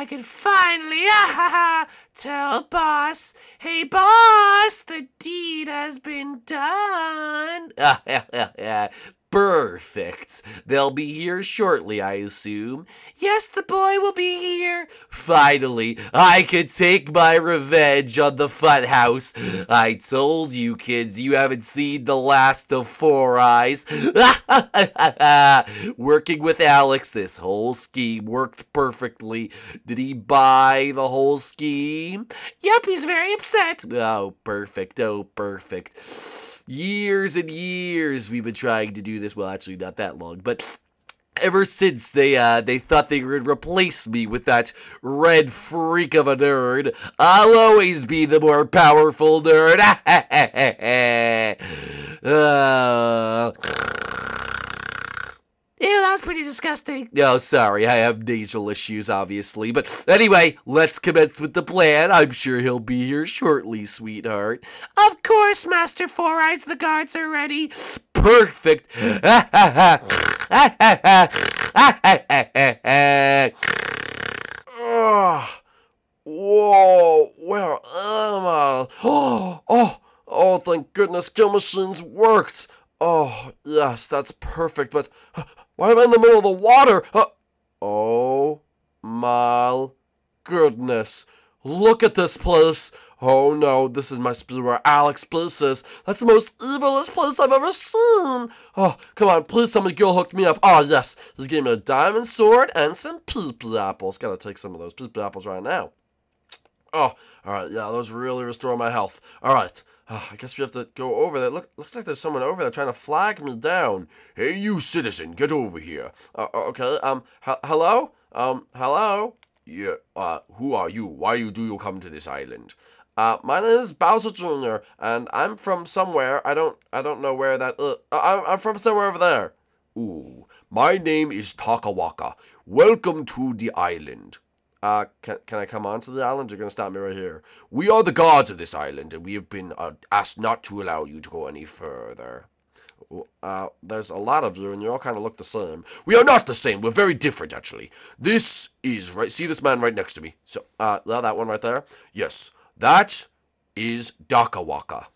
I can finally ah, tell boss, hey boss, the deed has been done. Ah, yeah, yeah, yeah. Perfect. They'll be here shortly, I assume. Yes, the boy will be here. Finally, I could take my revenge on the Funhouse. I told you, kids, you haven't seen the last of Four Eyes. Working with Alex, this whole scheme worked perfectly. Did he buy the whole scheme? Yep, he's very upset. Oh, perfect. Oh, perfect. Years and years we've been trying to do this. Well, actually, not that long, but ever since they uh they thought they would replace me with that red freak of a nerd, I'll always be the more powerful nerd. uh, Ew, that was pretty disgusting. oh, sorry, I have nasal issues, obviously. But anyway, let's commence with the plan. I'm sure he'll be here shortly, sweetheart. Of course, Master Four Eyes, the guards are ready. Perfect. Ah. Whoa, where am I? Oh, oh, oh, thank goodness kill machines worked. Oh, yes, that's perfect, but why am I in the middle of the water? Uh, oh, my goodness. Look at this place. Oh no, this is my spot where Alex Bliss is. That's the most evilest place I've ever seen. Oh, come on, please tell me Gil hooked me up. Oh yes, he gave me a diamond sword and some peepee apples. Gotta take some of those peepee apples right now. Oh, alright, yeah, those really restore my health. Alright, uh, I guess we have to go over there. Look, looks like there's someone over there trying to flag me down. Hey, you citizen, get over here. Uh, okay, um, hello? Um, hello? Yeah, uh, who are you? Why you do you come to this island? Uh, my name is Bowser Jr. and I'm from somewhere. I don't, I don't know where that. Uh, I'm, I'm from somewhere over there. Ooh, my name is Takawaka. Welcome to the island. Uh, can, can I come onto the island? You're gonna stop me right here. We are the gods of this island, and we have been uh, asked not to allow you to go any further. Uh, there's a lot of you, and you all kind of look the same. We are not the same. We're very different, actually. This is right. See this man right next to me. So, uh, that one right there. Yes. That is Dakawaka.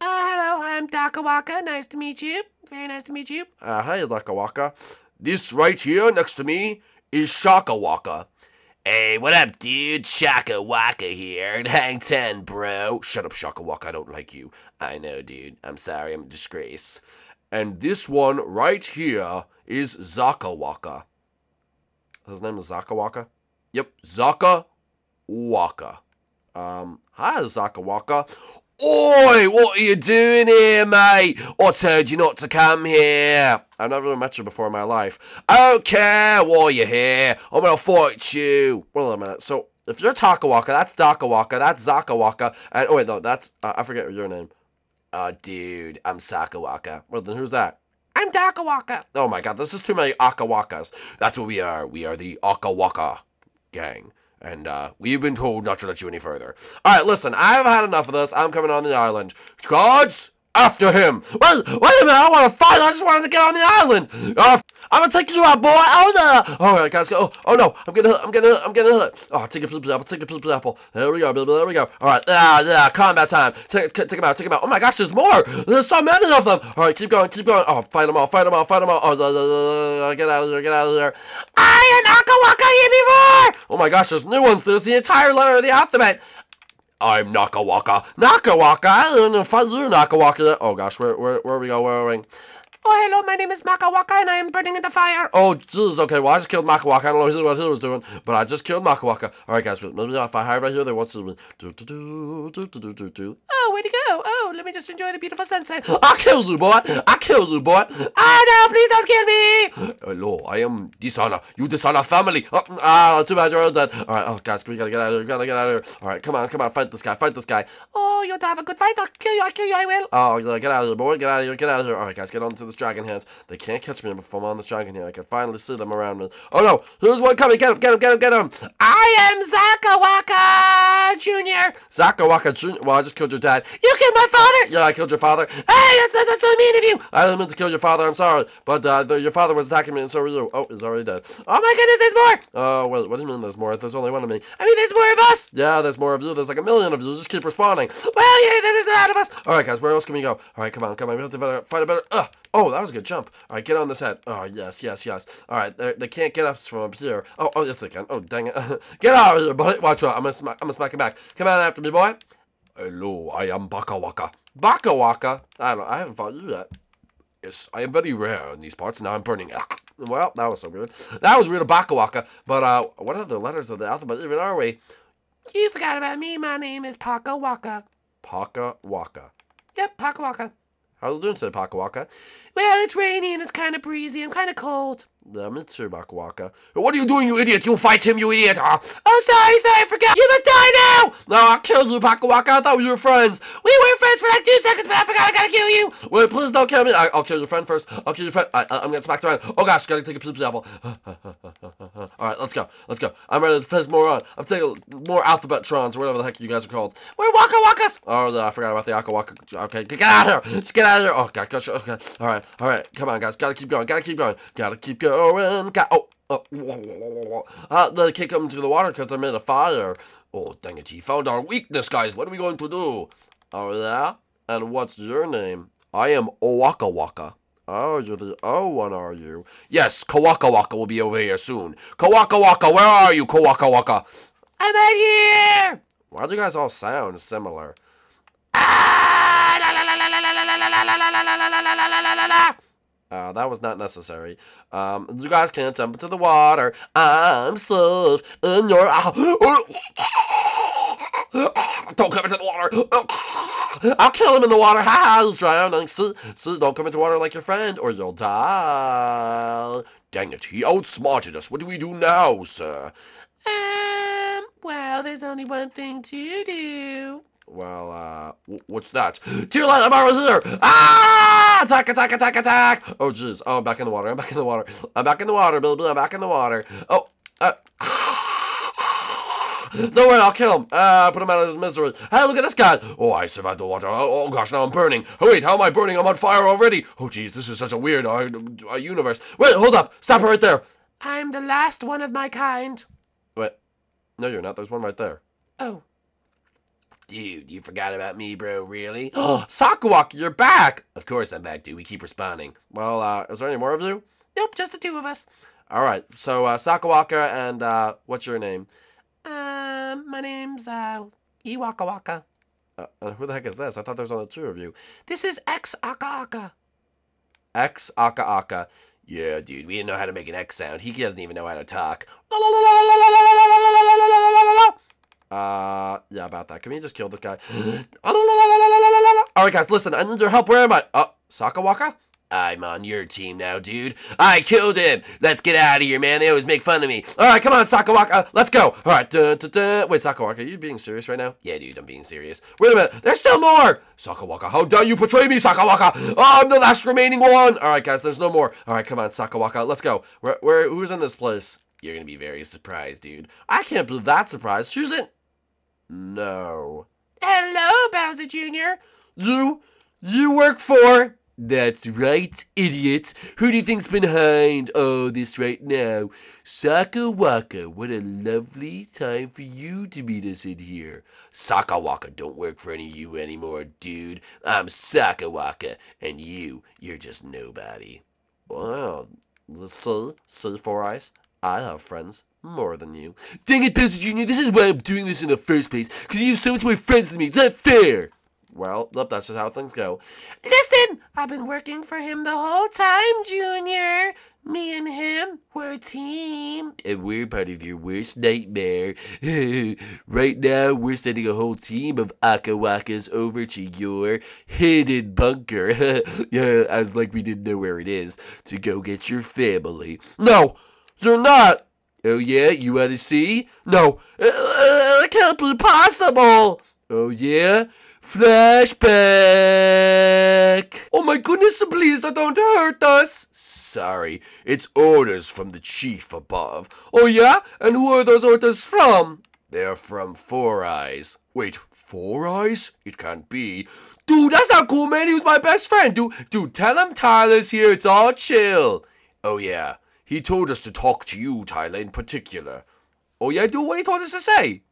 Uh, hello, I'm Dakawaka. Nice to meet you. Very nice to meet you. Uh, hi, Dakawaka. This right here next to me is Shakawaka. Hey, what up, dude? Shaka Waka here. Hang 10, bro. Shut up, Shaka Waka. I don't like you. I know, dude. I'm sorry. I'm a disgrace. And this one right here is Zaka Waka. His name is Zaka Waka? Yep, Zaka Waka. Um, hi, Zakawaka. Oi, what are you doing here, mate? I told you not to come here. I've never met you before in my life. I don't care why you're here. I'm gonna fight you. Wait a minute. So, if you're Takawaka, that's Dakawaka, that's Zakawaka, and oh wait, no, that's uh, I forget your name. Oh, dude, I'm Sakawaka. Well, then who's that? I'm Dakawaka. Oh my god, this is too many Akawakas. That's what we are. We are the Akawaka gang and uh, we've been told not to let you any further. All right, listen, I've had enough of this. I'm coming on the island. Gods, after him. Wait, wait a minute, I want to fight. I just wanted to get on the island. Uh, I'm gonna take you out, boy. Out there. All right, guys, go. Oh, oh no, I'm gonna. I'm gonna. I'm gonna hit. Oh, take a blue apple. Take a blue apple. There we go. There we go. All right, yeah, yeah. Combat time. Take, take him out. Take him out. Oh my gosh, there's more. There's so many of them. All right, keep going. Keep going. Oh, fight them all. Fight them all. Fight them all. Oh, get out of there. Get out of there. I am Akawaka before. Oh my gosh, there's new ones. There's the entire letter of the alphabet. I'm Nakawaka. Nakawaka? I don't know if I do Nakawaka. Oh gosh, where, where, where are we go? Where are we? Oh, hello, my name is Makawaka, and I am burning in the fire. Oh, jeez, okay, well, I just killed Makawaka. I don't know what he was doing, but I just killed Makawaka. All right, guys, maybe if I hide right here, they want to... Do, do, do, do, do, do, do. Oh, where'd he go? Oh, let me just enjoy the beautiful sunset. I killed you, boy. I killed you, boy. Oh, no, please don't kill me. Hello, I am Dishonor. You dishonor family. Oh, ah, too bad you're all dead. All right, oh, guys, we gotta get out of here. We gotta get out of here. All right, come on, come on, fight this guy. Fight this guy. Oh, you want to have a good fight? I'll kill you. I'll kill you. I will. Oh, get out of here, boy. Get out of here. Get out of here. All right, guys, get on to the dragon hands. They can't catch me if I'm on the dragon here. I can finally see them around me. Oh no, there's one coming. Get him, get him, get him, get him. I am Zakawaka Jr. Zakawaka Jr. Well, I just killed your dad. You killed my father! Yeah, I killed your father. Hey, that's, that's so mean of you! I didn't mean to kill your father. I'm sorry, but uh, the, your father was attacking me, and so were you. Oh, he's already dead. Oh my goodness, there's more! Oh, wait, what do you mean there's more? There's only one of me. I mean, there's more of us! Yeah, there's more of you. There's like a million of you. Just keep responding. Well, yeah, there's a lot of us! All right, guys, where else can we go? All right, come on, come on. We have to find a better. Ugh. Oh, that was a good jump. All right, get on this head. Oh, yes, yes, yes. All right, they, can't get us from up here. Oh, oh, yes, they can. Oh, dang it. get out of here, buddy. Watch out. I'm gonna smack. I'm gonna smack him back. Come on after me, boy. Hello, I am Baka Waka. Baka Waka. I don't. I haven't fought you yet. Yes, I am very rare in these parts. Now I'm burning. Well, that was so weird. That was weird, Baka Waka. But uh, what are the letters of the alphabet even are we? You forgot about me. My name is Paka Waka. Paka Waka. Yep, Paka Waka. How's it doing today, Paka Waka? Well, it's rainy and it's kind of breezy. I'm kind of cold. Too, Baka Waka. What are you doing, you idiot? You fight him, you idiot! Oh, sorry, sorry, I forgot. You must die now! No, I killed you, Waka. I thought we were friends. We were friends for like two seconds, but I forgot I gotta kill you. Wait, please don't kill me. I, will kill your friend first. I'll kill your friend. I, I'm gonna smack the friend. Oh gosh, gotta take a pee apple. All right, let's go. Let's go. I'm ready to take more on. I'm taking more alphabet trons or whatever the heck you guys are called. We're Waka Wakas. Oh, yeah, I forgot about the Waka Waka. Okay, get out of here. Just get out of here. Oh god, gosh. Okay. All right, all right. Come on, guys. Gotta keep going. Gotta keep going. Gotta keep going. Oh. Oh, uh, they kick them into the water because they're made of fire. Oh, dang it, he found our weakness, guys. What are we going to do? Oh, yeah? And what's your name? I am Owaka Waka. Oh, you're the O one, are you? Yes, Kawaka Waka will be over here soon. Kawaka Waka, where are you, Kawaka Waka? I'm out here! Why do you guys all sound similar? Ah, la, la, la, Uh, that was not necessary. Um, you guys can't jump into the water. I'm safe in your. Don't come into the water. I'll kill him in the water. Ha ha! He'll drown. See, see, don't come into water like your friend, or you'll die. Dang it! He outsmarted us. What do we do now, sir? Um. Well, there's only one thing to do. Well, uh, what's that? Too late, I'm already here! Ah! Attack, attack, attack, attack! Oh, jeez. Oh, I'm back in the water. I'm back in the water. I'm back in the water, Billy. I'm back in the water. Oh, uh. Don't worry, I'll kill him. Uh, put him out of his misery. Hey, look at this guy. Oh, I survived the water. Oh, oh gosh, now I'm burning. Oh, wait, how am I burning? I'm on fire already. Oh, jeez, this is such a weird uh, uh, universe. Wait, hold up. Stop right there. I'm the last one of my kind. Wait. No, you're not. There's one right there. Oh. Dude, you forgot about me, bro, really? Oh, Sakawaka, you're back! Of course I'm back, dude. We keep responding. Well, uh, is there any more of you? Nope, just the two of us. Alright, so, uh, Sakawaka and, uh, what's your name? Um, my name's, uh, Iwaka Waka. Uh, who the heck is this? I thought there was only two of you. This is X Aka Aka. X Aka Aka. Yeah, dude, we didn't know how to make an X sound. He doesn't even know how to talk. Uh, yeah, about that. Can we just kill this guy? Alright, guys, listen. I need your help. Where am I? Uh, Sakawaka? I'm on your team now, dude. I killed him. Let's get out of here, man. They always make fun of me. All right, come on, Sakawaka. Let's go. All right. Dun, dun, dun. Wait, Sakawaka, are you being serious right now? Yeah, dude, I'm being serious. Wait a minute. There's still more. Sakawaka, how dare you betray me, Sakawaka? Oh, I'm the last remaining one. All right, guys, there's no more. All right, come on, Sakawaka. Let's go. Where, where, who's in this place? You're going to be very surprised, dude. I can't believe that surprise. Who's in? No. Hello, Bowser Jr. You, you work for... That's right, idiot. Who do you think's behind all this right now? Sakawaka, what a lovely time for you to meet us in here. Sakawaka don't work for any of you anymore, dude. I'm Sakawaka, and you, you're just nobody. Well, see, see, Four Eyes, I have friends more than you. Dang it, Bowser Jr., this is why I'm doing this in the first place, because you have so much more friends than me. It's not fair. Well, that's just how things go. Listen, I've been working for him the whole time, Junior. Me and him, we're a team. And we're part of your worst nightmare. right now, we're sending a whole team of Akawakas over to your hidden bunker. yeah, as like we didn't know where it is, to go get your family. No, you're not. Oh, yeah? You want to see? No, uh, it can't be possible. Oh yeah? Flashback! Oh my goodness, please don't hurt us! Sorry, it's orders from the chief above. Oh yeah? And who are those orders from? They're from Four Eyes. Wait, Four Eyes? It can't be. Dude, that's not cool, man. He was my best friend. Dude, dude, tell him Tyler's here. It's all chill. Oh yeah, he told us to talk to you, Tyler, in particular. Oh yeah, do what he told us to say?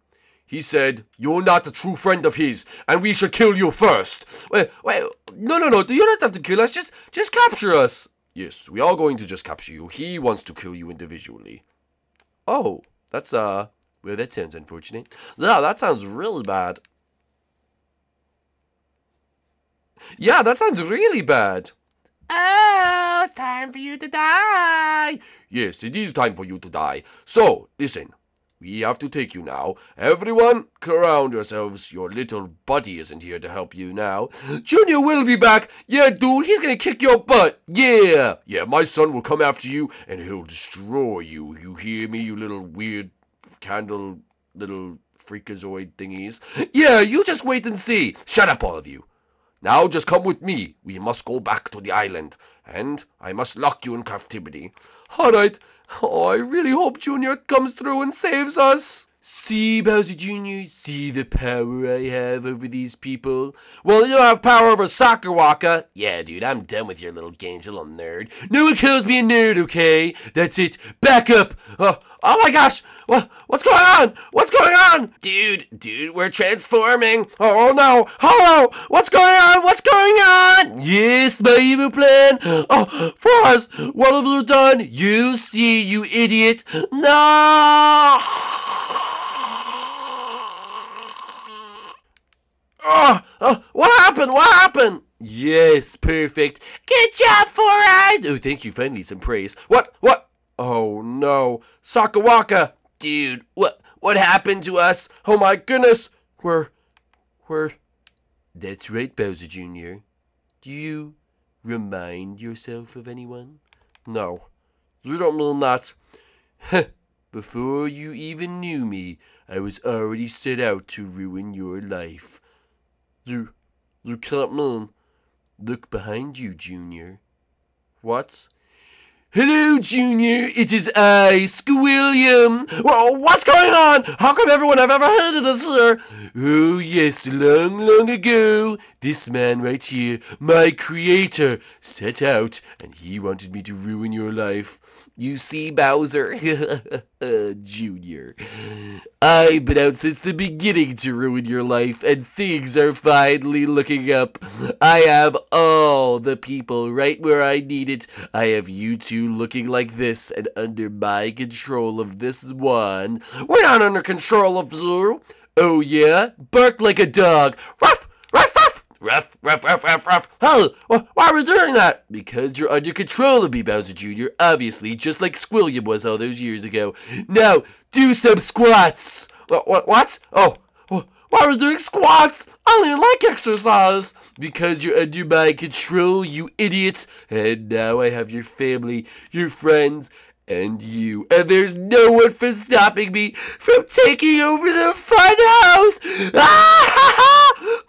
He said, You're not a true friend of his, and we should kill you first. Wait, wait, no, no, no, do you don't have to kill us, just, just capture us. Yes, we are going to just capture you. He wants to kill you individually. Oh, that's, uh, well, that sounds unfortunate. Yeah, that sounds really bad. Yeah, that sounds really bad. Oh, time for you to die. Yes, it is time for you to die. So, listen, we have to take you now. Everyone, surround yourselves. Your little buddy isn't here to help you now. Junior will be back. Yeah, dude, he's gonna kick your butt. Yeah. Yeah, my son will come after you and he'll destroy you. You hear me, you little weird candle little freakazoid thingies? Yeah, you just wait and see. Shut up, all of you. Now just come with me. We must go back to the island. And I must lock you in captivity. Alright. Oh, I really hope Junior comes through and saves us. See, Bowser Jr., see the power I have over these people? Well, you have power over Sakawaka. Yeah, dude, I'm done with your little games, you little nerd. No one calls me a nerd, okay? That's it. Back up. Oh, oh my gosh. What, what's going on? What's going on? Dude, dude, we're transforming. Oh, oh, no. Hello. What's going on? What's going on? Yes, my evil plan. Oh, Forrest, what have you done? You see, you idiot. No. Oh, oh, what happened? What happened? Yes, perfect. Good job, Four Eyes. Oh, thank you. Finally, some praise. What? What? Oh no, Sakawaka, dude. What? What happened to us? Oh my goodness. We're, we're. That's right, Bowser Jr. Do you remind yourself of anyone? No, you don't mean that. Before you even knew me, I was already set out to ruin your life. You, you can't mean. Look behind you, Junior. What? Hello, Junior. It is I, Squilliam. Well, what's going on? How come everyone I've ever heard of is here? Oh, yes, long, long ago, this man right here, my creator, set out, and he wanted me to ruin your life. You see, Bowser, Uh, junior, I've been out since the beginning to ruin your life, and things are finally looking up. I have all the people right where I need it. I have you two looking like this, and under my control of this one. We're not under control of you. Oh yeah? Bark like a dog. Ruff, ruff, ruff. Ruff, ruff, ruff. Oh, why are we doing that? Because you're under control of me, Bowser Jr., obviously, just like Squilliam was all those years ago. Now, do some squats. What? What? what? Oh, why are we doing squats? I don't even like exercise. Because you're under my control, you idiots. And now I have your family, your friends, and you. And there's no one for stopping me from taking over the fun house. Ah!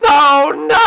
No, no!